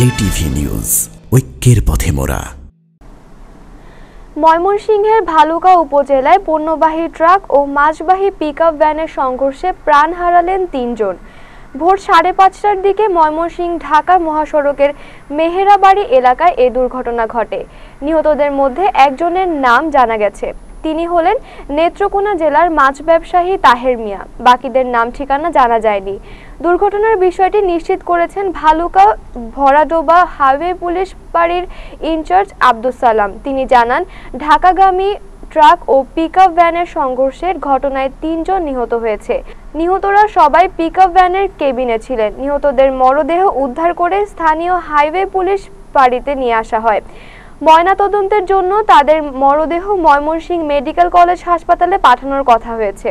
JTV news, ঐক্যের পথে মোরা ময়মনসিংহের ভালুকা উপজেলায় পণ্যবাহী ট্রাক ও মাছবাহী পিকআপ ভ্যানের সংঘর্ষে প্রাণ হারালেন তিনজন। ভোর সাড়ে পাঁচটার দিকে ময়মনসিংহ ঢাকা মহাসড়কের মেহেরাবাড়ি এলাকায় এ দুর্ঘটনা ঘটে। নিহতদের মধ্যে একজনের নাম জানা গেছে। তিনি হলেন নেত্রকোনা জেলার মাছ ব্যবসায়ী তাহের মিয়া। বাকিদের নাম ঠিকানা জানা যায়নি। দুর্ঘটনার বিষয়টি নিশ্চিত করেছেন ভালুকা ভরাডোবা হাইওয়ে পুলিশ বাড়ির ইনচার্জ আব্দুল সালাম। তিনি জানান, ঢাকাগামী ট্রাক ও পিকআপ ভ্যানের সংঘর্ষের ঘটনায় তিনজন নিহত হয়েছে। নিহতরা সবাই পিকআপ ভ্যানের কেবিনে ছিলেন। নিহতদের মরদেহ উদ্ধার করে স্থানীয় হাইওয়ে পুলিশ বাড়িতে নিয়ে আসা হয়। ময়নাতদন্তের জন্য তাদের মরদেহ ময়মনসিংহ মেডিকেল কলেজ হাসপাতালে পাঠানোর কথা হয়েছে।